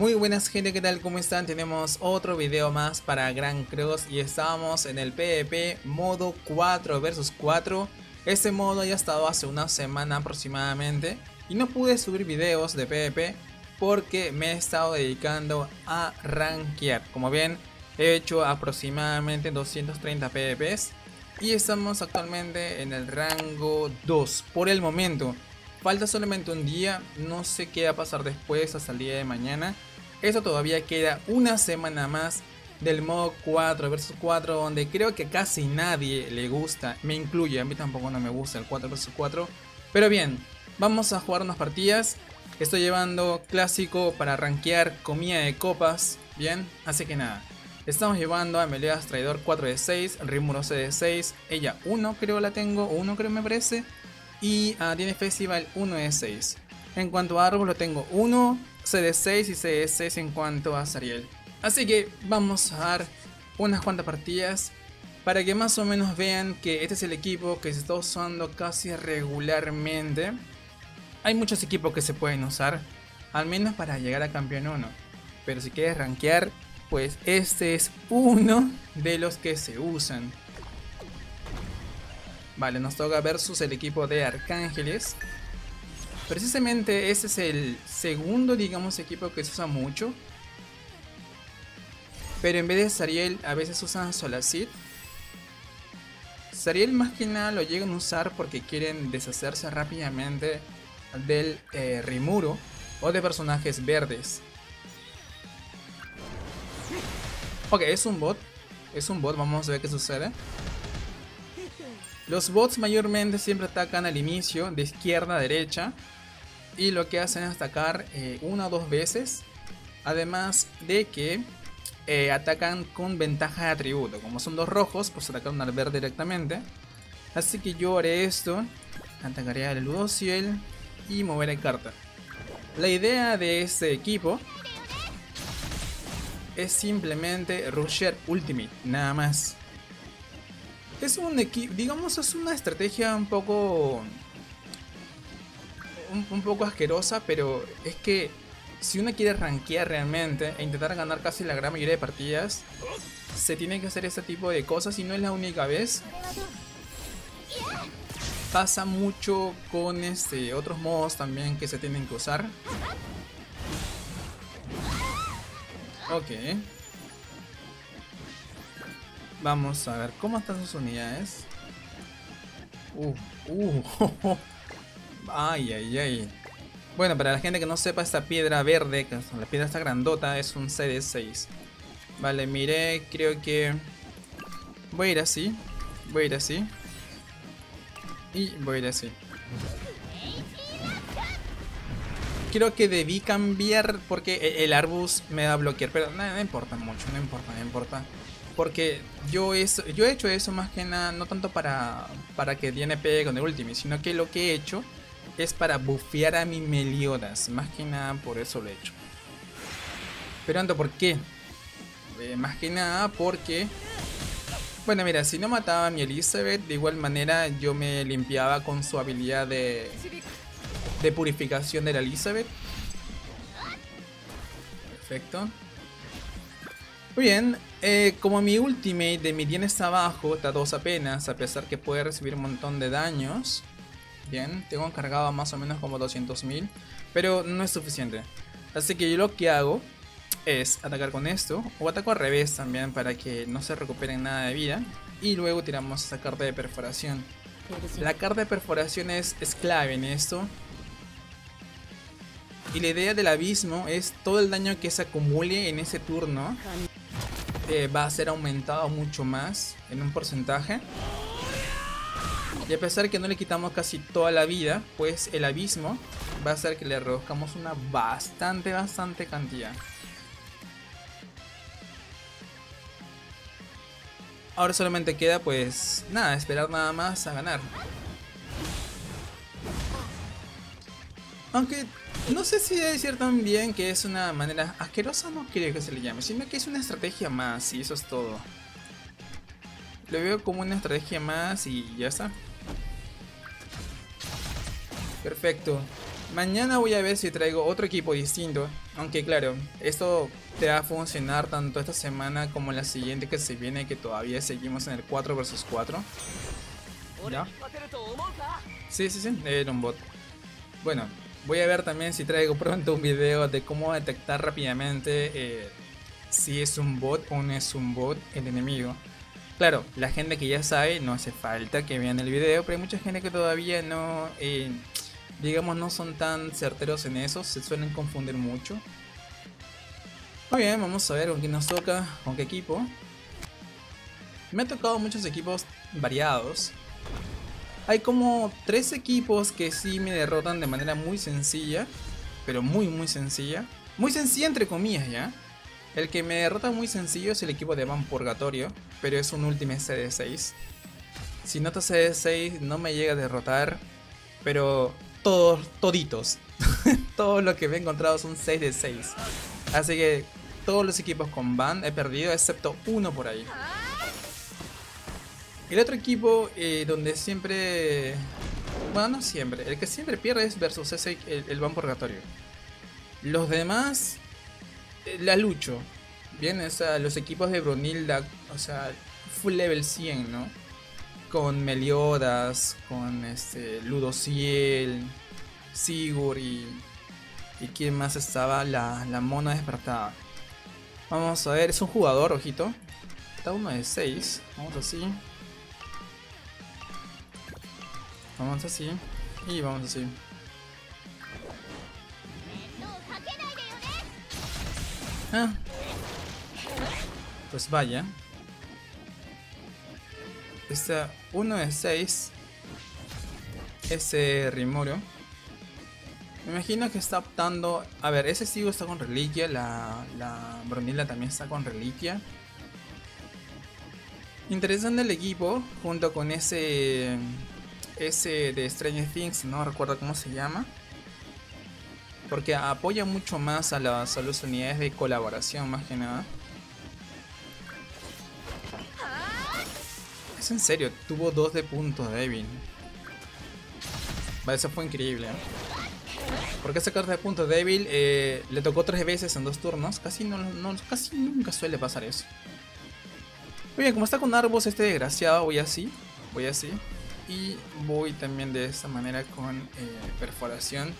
Muy buenas gente, ¿qué tal? ¿Cómo están? Tenemos otro video más para Gran Cross y estamos en el PvP modo 4 vs 4 Este modo ya ha estado hace una semana aproximadamente y no pude subir videos de PvP porque me he estado dedicando a rankear Como ven, he hecho aproximadamente 230 PvPs y estamos actualmente en el rango 2 por el momento Falta solamente un día, no sé qué va a pasar después hasta el día de mañana. Eso todavía queda una semana más del modo 4 vs 4 donde creo que casi nadie le gusta, me incluye, a mí tampoco no me gusta el 4 vs 4. Pero bien, vamos a jugar unas partidas. Estoy llevando clásico para rankear comida de copas, bien, así que nada. Estamos llevando a Meleas Traidor 4 de 6, Rimuro C de 6, ella 1 creo la tengo, 1 creo me parece y uh, tiene Festival 1 de 6. En cuanto a árbol lo tengo 1, C de 6 y C de 6 en cuanto a Sariel. Así que vamos a dar unas cuantas partidas para que más o menos vean que este es el equipo que se está usando casi regularmente. Hay muchos equipos que se pueden usar, al menos para llegar a campeón 1. Pero si quieres rankear, pues este es uno de los que se usan. Vale, nos toca versus el equipo de Arcángeles. Precisamente ese es el segundo, digamos, equipo que se usa mucho. Pero en vez de Sariel, a veces usan Solacid. Sariel más que nada lo llegan a usar porque quieren deshacerse rápidamente del eh, Rimuro o de personajes verdes. Ok, es un bot. Es un bot, vamos a ver qué sucede. Los bots mayormente siempre atacan al inicio, de izquierda a derecha. Y lo que hacen es atacar eh, una o dos veces. Además de que eh, atacan con ventaja de atributo. Como son dos rojos, pues atacan al verde directamente. Así que yo haré esto. Atacaré al Ludociel y moveré carta. La idea de este equipo es simplemente rusher ultimate, nada más es un equipo, digamos, es una estrategia un poco... Un, poco asquerosa, pero es que si uno quiere rankear realmente e intentar ganar casi la gran mayoría de partidas, se tiene que hacer ese tipo de cosas y no es la única vez. Pasa mucho con este otros modos también que se tienen que usar. Ok. Vamos a ver, ¿cómo están sus unidades? Uh, uh, ay, ay, ay. Bueno, para la gente que no sepa, esta piedra verde, la piedra está grandota, es un CD6. Vale, mire, creo que... Voy a ir así, voy a ir así. Y voy a ir así. Creo que debí cambiar porque el Arbus me va a bloquear, pero no, importa mucho, no importa, no importa. Porque yo, es, yo he hecho eso más que nada, no tanto para, para que pegue con el Ultimate, sino que lo que he hecho es para bufear a mi Meliodas. Más que nada por eso lo he hecho. Pero ando, ¿por qué? Eh, más que nada porque... Bueno, mira, si no mataba a mi Elizabeth, de igual manera yo me limpiaba con su habilidad de, de purificación de la Elizabeth. Perfecto. Muy bien, eh, como mi ultimate de mi bien está abajo, está 2 apenas, a pesar que puede recibir un montón de daños. Bien, tengo cargado más o menos como 200.000, pero no es suficiente. Así que yo lo que hago es atacar con esto, o ataco al revés también para que no se recuperen nada de vida. Y luego tiramos esa carta de perforación. La carta de perforación es, es clave en esto. Y la idea del abismo es todo el daño que se acumule en ese turno va a ser aumentado mucho más en un porcentaje. Y a pesar que no le quitamos casi toda la vida, pues el abismo va a hacer que le reduzcamos una bastante, bastante cantidad. Ahora solamente queda pues nada, esperar nada más a ganar. Aunque no sé si decir también que es una manera asquerosa, no quiero que se le llame, sino que es una estrategia más y eso es todo. Lo veo como una estrategia más y ya está. Perfecto. Mañana voy a ver si traigo otro equipo distinto. Aunque claro, esto te va a funcionar tanto esta semana como la siguiente que se viene, que todavía seguimos en el 4 vs 4. ¿Ya? Sí, sí, sí, era un bot. Bueno, voy a ver también si traigo pronto un video de cómo detectar rápidamente eh, si es un bot o no es un bot el enemigo. Claro, la gente que ya sabe, no hace falta que vean el video, pero hay mucha gente que todavía no... Eh, digamos, no son tan certeros en eso, se suelen confundir mucho. Muy bien, vamos a ver con quién nos toca, con qué equipo. Me ha tocado muchos equipos variados. Hay como tres equipos que sí me derrotan de manera muy sencilla, pero muy muy sencilla. Muy sencilla entre comillas ya. El que me derrota muy sencillo es el equipo de Van Purgatorio, pero es un Ultimate CD6. Si nota CD6 no me llega a derrotar, pero todos, toditos. Todo lo que me he encontrado son 6 de 6. Así que todos los equipos con Van he perdido, excepto uno por ahí. El otro equipo eh, donde siempre... Bueno, no siempre. El que siempre pierde es versus ese, el, el Van Purgatorio. Los demás... La lucho. Bien, o sea, los equipos de Brunilda, o sea, full level 100, ¿no? con Meliodas, con este Ludociel, Sigur y, y quién más estaba, la, la mona despertada. Vamos a ver, es un jugador, ojito. Está uno de 6. Vamos así. Vamos así. Y vamos así. Ah. Pues vaya. Este 1 de 6. Ese Rimuro. Me imagino que está optando. A ver, ese Sigo está con reliquia. La, la también está con reliquia. Interesante el equipo. Junto con ese. Ese de Stranger Things. No recuerdo cómo se llama. Porque apoya mucho más a las, a las unidades de colaboración, más que nada. en serio, tuvo dos de punto débil. Vale, eso fue increíble. ¿eh? Porque esa carta de punto débil eh, le tocó tres veces en dos turnos. Casi, no, casi nunca suele pasar eso. Muy bien, como está con Arbos este desgraciado, voy así. Voy así. Y voy también de esta manera con eh, perforación.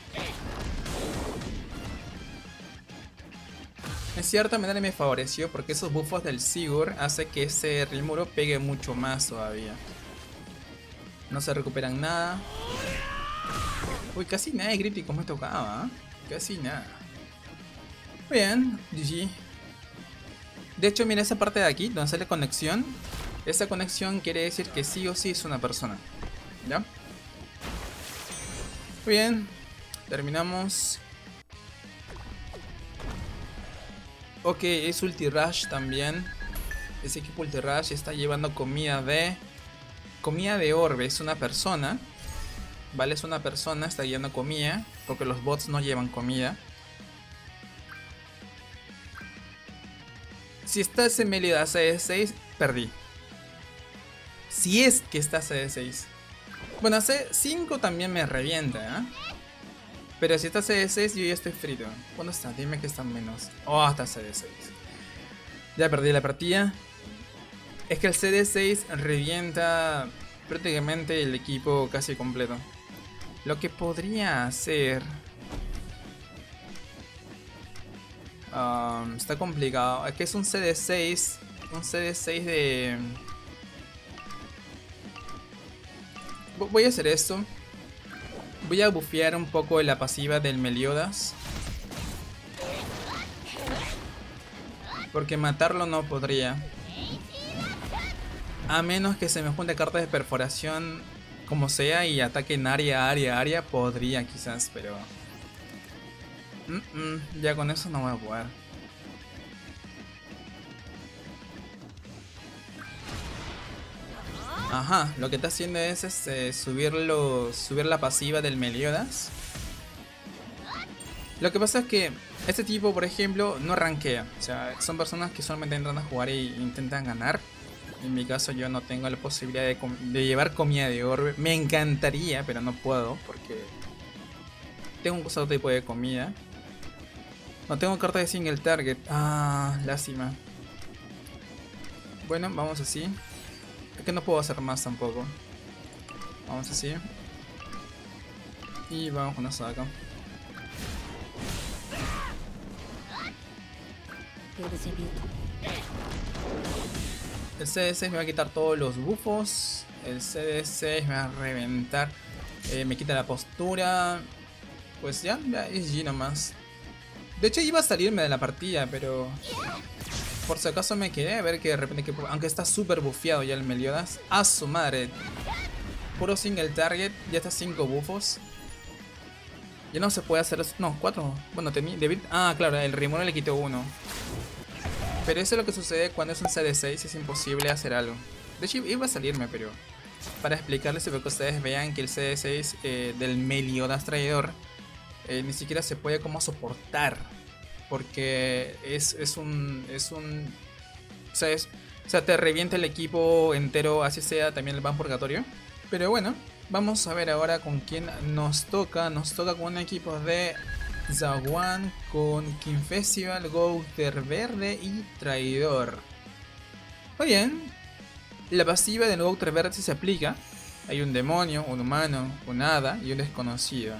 En cierta manera me favoreció porque esos buffos del Sigur hace que ese Rimuro pegue mucho más todavía. No se recuperan nada. Uy, casi nada de críticos me tocaba. ¿eh? Casi nada. Bien, GG. De hecho, mira esa parte de aquí, donde sale conexión. Esa conexión quiere decir que sí o sí es una persona. ¿Ya? Bien, terminamos. Ok, es Ulti Rush también. Ese equipo Ulti Rush está llevando comida de... Comida de orbe, es una persona. Vale, es una persona, está llevando comida. Porque los bots no llevan comida. Si está ese Melida CD6, perdí. Si es que está CD6. Bueno, C5 también me revienta, ¿eh? Pero si está CD6 yo ya estoy frito. ¿Cuándo está? Dime que está menos. Oh, está CD6. Ya perdí la partida. Es que el CD6 revienta prácticamente el equipo casi completo. Lo que podría hacer... Um, está complicado. Es que es un CD6. Un CD6 de... Voy a hacer esto. Voy a bufear un poco la pasiva del Meliodas. Porque matarlo no podría. A menos que se me junte cartas de perforación como sea y ataque en área, área, área, podría quizás, pero... ya con eso no voy a jugar. Ajá, lo que está haciendo es este, subir la pasiva del Meliodas. Lo que pasa es que este tipo, por ejemplo, no rankea. O sea, son personas que solamente entran a jugar e intentan ganar. En mi caso yo no tengo la posibilidad de, llevar comida de orbe. Me encantaría, pero no puedo porque... tengo un otro tipo de comida. No tengo carta de single target. Ah, lástima. Bueno, vamos así. Que no puedo hacer más tampoco. Vamos así. Y vamos con esta acá. El CD6 me va a quitar todos los bufos. El CD6 me va a reventar. Eh, me quita la postura. Pues ya, ya es G nomás. De hecho iba a salirme de la partida, pero... Por si acaso me quedé a ver que de repente... Que, aunque está súper bufeado ya el Meliodas. A su madre. Puro single target. Ya está 5 bufos. Ya no se puede hacer... No, 4. Bueno, tenía... Ah, claro, el Rimuro le quitó uno. Pero eso es lo que sucede cuando es un CD6. Es imposible hacer algo. De hecho iba a salirme, pero... Para explicarles y para que ustedes vean que el CD6 eh, del Meliodas traidor eh, ni siquiera se puede como soportar. Porque es, es un. Es un. O sea, o sea, te revienta el equipo entero, así sea también el Van Purgatorio. Pero bueno, vamos a ver ahora con quién nos toca. Nos toca con un equipo de Zawan, con King Festival, Gouter Verde y Traidor. Muy bien. La pasiva del Gouter Verde se aplica. Hay un demonio, un humano, un hada y un desconocido.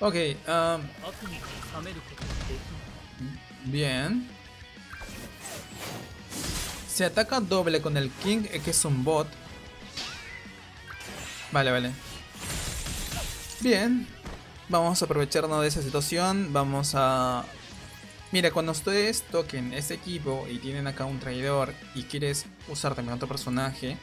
Ok, um, bien. Se ataca doble con el King, eh, que es un bot. Vale, vale. Bien. Vamos a aprovecharnos de esa situación. Vamos a... Mira, cuando ustedes toquen este equipo y tienen acá un traidor y quieres usar también otro personaje,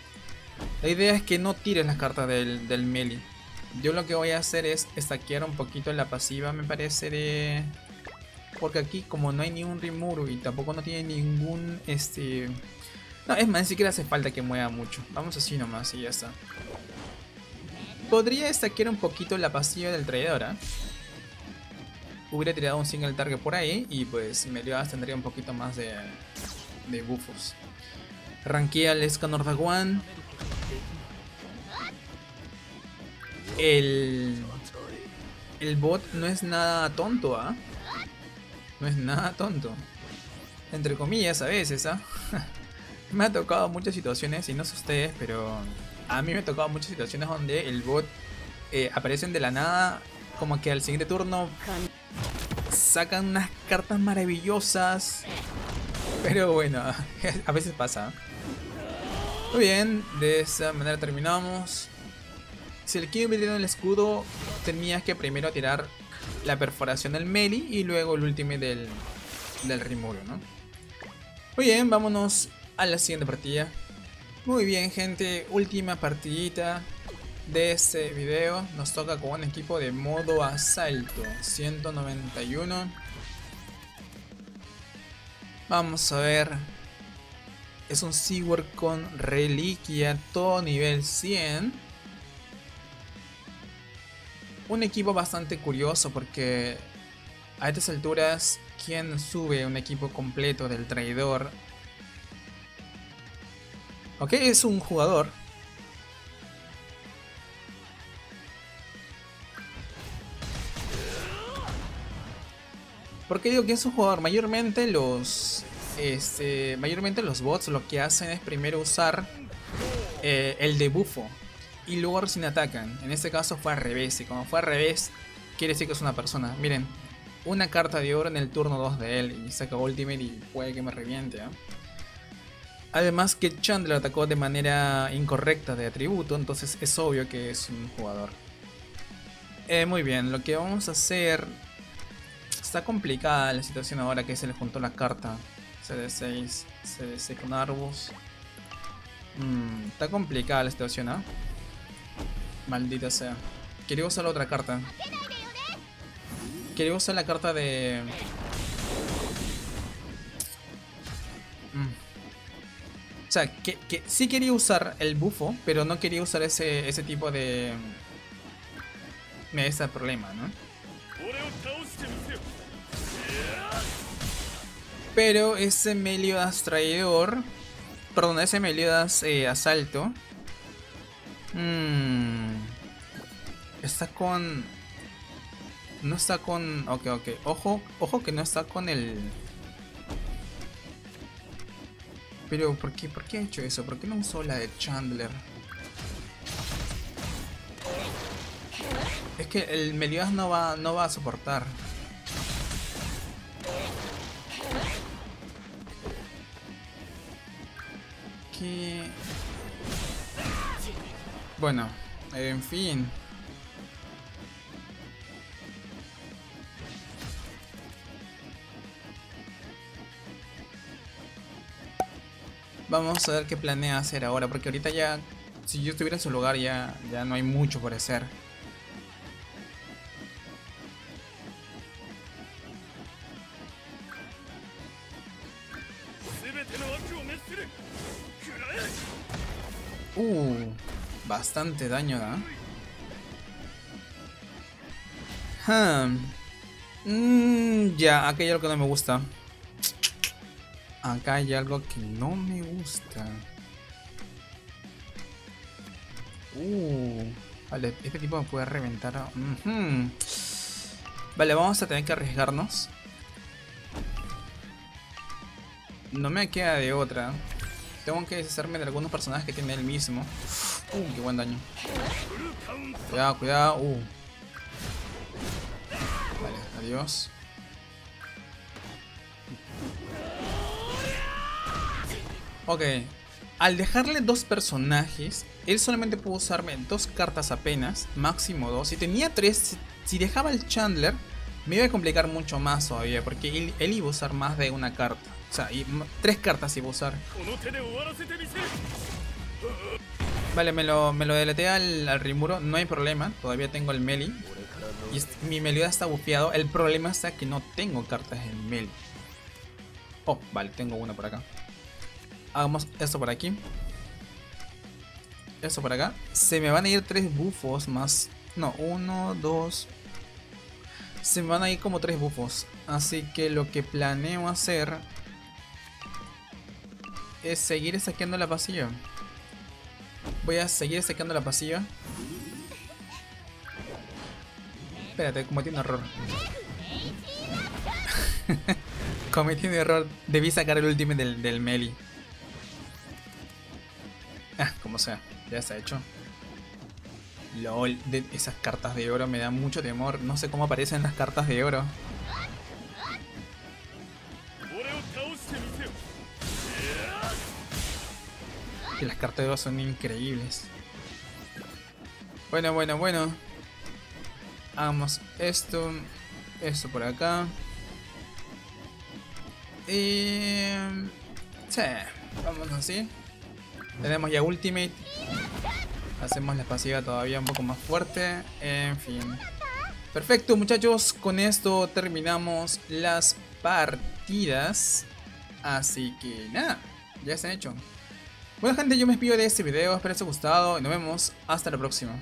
la idea es que no tires las cartas del, del melee yo lo que voy a hacer es estaquear un poquito la pasiva, me parece de... Porque aquí como no hay ni un Rimuru y tampoco no tiene ningún... este No, es más, ni siquiera hace falta que mueva mucho. Vamos así nomás y ya está. Podría estaquear un poquito la pasiva del traidor, ¿eh? Hubiera tirado un single target por ahí y pues Meliodas tendría un poquito más de, de buffos. Ranquea al Escanor Daguan el, el bot no es nada tonto, ¿ah? No es nada tonto. Entre comillas a veces, ¿ah? me ha tocado muchas situaciones, y no sé ustedes, pero a mí me ha tocado muchas situaciones donde el bot eh, aparecen de la nada, como que al siguiente turno sacan unas cartas maravillosas. Pero bueno, a veces pasa. Muy bien, de esa manera terminamos. Si el King en el escudo, tenías que primero tirar la perforación del Meli y luego el último del, del ¿no? Muy bien, vámonos a la siguiente partida. Muy bien, gente, última partidita de este video. Nos toca con un equipo de modo asalto, 191. Vamos a ver. Es un Seaward con reliquia, todo nivel 100 un equipo bastante curioso porque a estas alturas, ¿quién sube un equipo completo del traidor? Ok, es un jugador. ¿Por qué digo que es un jugador? Mayormente los. Este, mayormente los bots lo que hacen es primero usar eh, el debuffo y luego recién atacan. En este caso fue al revés. Y como fue al revés, quiere decir que es una persona. Miren, una carta de oro en el turno 2 de él. Y saca ultimate y puede que me reviente. ¿eh? Además que Chandler atacó de manera incorrecta de atributo. Entonces es obvio que es un jugador. Eh, muy bien, lo que vamos a hacer... Está complicada la situación ahora que se le juntó la carta. CD6, CD6 con Arbus. Mm, está complicada la situación, ¿ah? Maldita sea. Quería usar otra carta. Quería usar la carta de... Mm. O sea, que, que, sí quería usar el bufo, pero no quería usar ese, ese tipo de... Me da problema, ¿no? Pero ese Meliodas traidor... Perdón, ese Meliodas eh, asalto Mmm. Está con No está con... Ok, ok. Ojo, ojo que no está con el... Pero, ¿por qué, ¿por qué ha hecho eso? ¿Por qué no usó la de Chandler? Es que el Meliodas no va, no va a soportar. Que... Bueno, en fin. Vamos a ver qué planea hacer ahora, porque ahorita ya, si yo estuviera en su lugar, ya, ya no hay mucho por hacer. Uh, bastante daño da. Hmm. ya, aquí hay algo que no me gusta. Acá hay algo que no me gusta. Uh, vale, este tipo me puede reventar. Vale, vamos a tener que arriesgarnos. No me queda de otra. Tengo que deshacerme de algunos personajes que tiene el mismo. Uh, qué buen daño. Cuidado, cuidado. Uh. Vale, adiós. Ok, al dejarle dos personajes, él solamente pudo usarme dos cartas apenas, máximo dos. Si tenía tres, si dejaba el Chandler, me iba a complicar mucho más todavía, porque él, iba a usar más de una carta. O sea, tres cartas iba a usar. Vale, me lo, me lo deleté al, Rimuro, no hay problema, todavía tengo el Meli. Y mi Melioda está bufeado, el problema está que no tengo cartas en Meli. Oh, vale, tengo una por acá hagamos esto por aquí. Esto por acá. Se me van a ir tres bufos más. No, uno, dos. Se me van a ir como tres bufos. Así que lo que planeo hacer es seguir saqueando la pasilla. Voy a seguir saqueando la pasilla. Espérate, cometí un error. cometí un error. Debí sacar el último del, del Meli. Ah, como sea, ya está hecho. LOL, de esas cartas de oro me dan mucho temor. No sé cómo aparecen las cartas de oro. Que las cartas de oro son increíbles. Bueno, bueno, bueno. Hagamos esto. Esto por acá. Y... Sí, vamos así. Tenemos ya Ultimate. Hacemos la pasiva todavía un poco más fuerte. En fin. Perfecto muchachos. Con esto terminamos las partidas. Así que nada. Ya se han hecho. Bueno gente, yo me despido de este video. Espero que os haya gustado. Y nos vemos hasta la próxima.